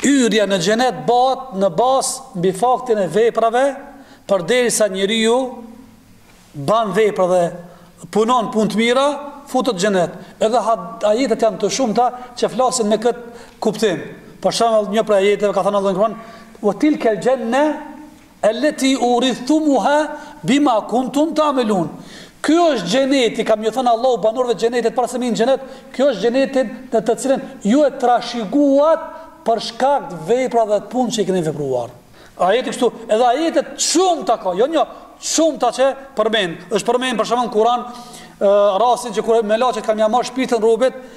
Hyrja në xhenet bëhet në bazë, mbi faktin e veprave, përderisa njeriu bën vepra dhe punon punë të mira, futet në xhenet. Edhe ajetet janë të shumta që flasin në këtë kuptim. Për shembull, një prej ajeteve ka thënë Allahu në Kur'an: "Wa tilka al-janna" Elleti uridhtumuha bima kuntum ta'melun. Ky është xheneti, ka me ju thënë Allahu banorëve të xhenetit para se me hy në xhenet, kjo është xheneti në të cilën ju e trashëguat për shkak të veprave dhe të punëve që i keni vepruar. Ajeti kështu, edhe ajete të shumta ka, jo një, të shumta që përmend. Është përmend për shembull në Kur'an rastin që kur melaqet kanë me ia marrë shpirtin robit,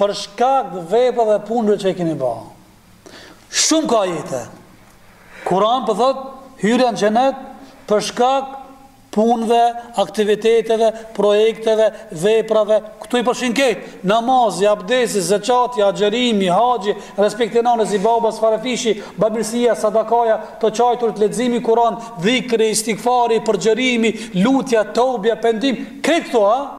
Për shkak veprave punëve që i keni ba. Shumë ka ajete. Kur'ani po thot, hyrja në xhenet për shkak punëve, aktiviteteve, projekteve, veprave, këto i përshin krejt, namazi, abdesi, zeqati, agjërimi, haxhi, respekti i nanës i babës, farefishi, bamirësia, sadakaja, të qajturit, leximi i Kur'anit, dhikri, istigfari, përgjërimi, lutja, tobja, pendim, krejt këto, a?